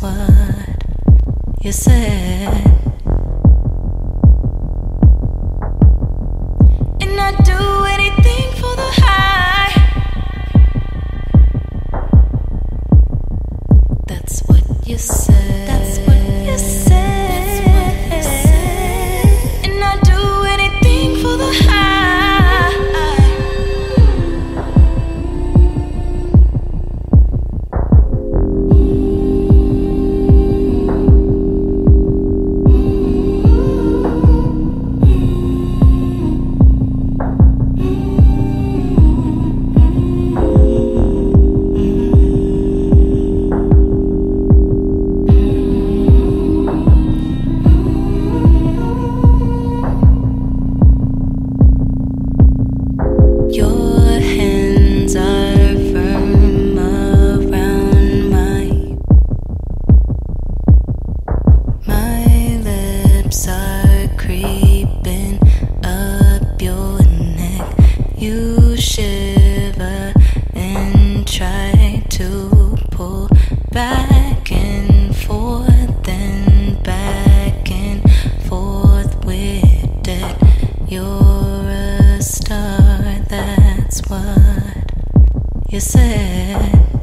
what you said. shiver and try to pull back and forth, then back and forth with it. You're a star, that's what you said.